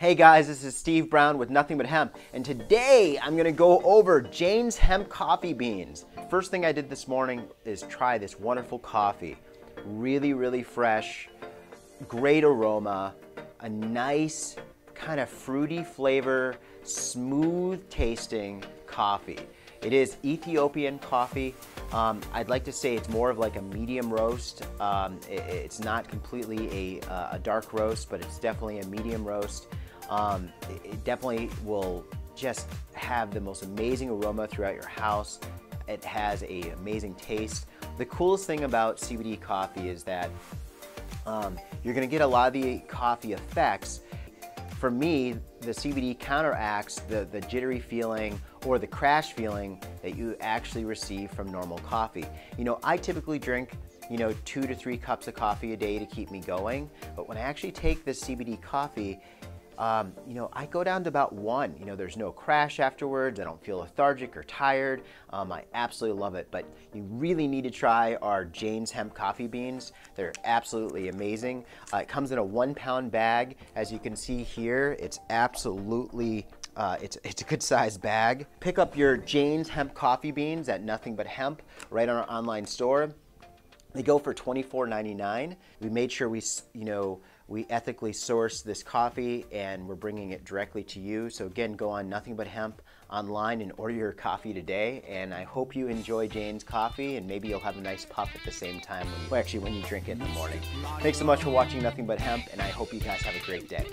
Hey guys, this is Steve Brown with Nothing But Hemp, and today I'm gonna go over Jane's Hemp coffee beans. First thing I did this morning is try this wonderful coffee. Really, really fresh, great aroma, a nice kind of fruity flavor, smooth tasting coffee. It is Ethiopian coffee. Um, I'd like to say it's more of like a medium roast. Um, it, it's not completely a, uh, a dark roast, but it's definitely a medium roast. Um, it, it definitely will just have the most amazing aroma throughout your house. It has a amazing taste. The coolest thing about CBD coffee is that um, you're gonna get a lot of the coffee effects. For me, the CBD counteracts the, the jittery feeling or the crash feeling that you actually receive from normal coffee. You know, I typically drink you know, two to three cups of coffee a day to keep me going. But when I actually take this CBD coffee, um, you know, I go down to about one. You know, there's no crash afterwards. I don't feel lethargic or tired. Um, I absolutely love it. But you really need to try our Jane's Hemp coffee beans. They're absolutely amazing. Uh, it comes in a one pound bag. As you can see here, it's absolutely uh, it's, it's a good sized bag. Pick up your Jane's Hemp coffee beans at Nothing But Hemp right on our online store. They go for $24.99. We made sure we, you know, we ethically source this coffee and we're bringing it directly to you. So again, go on Nothing But Hemp online and order your coffee today. And I hope you enjoy Jane's coffee and maybe you'll have a nice puff at the same time, when, well actually when you drink it in the morning. Thanks so much for watching Nothing But Hemp and I hope you guys have a great day.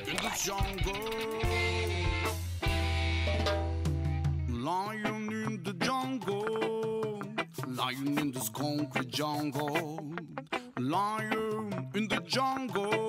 Jungle, lion in this concrete jungle, lion in the jungle.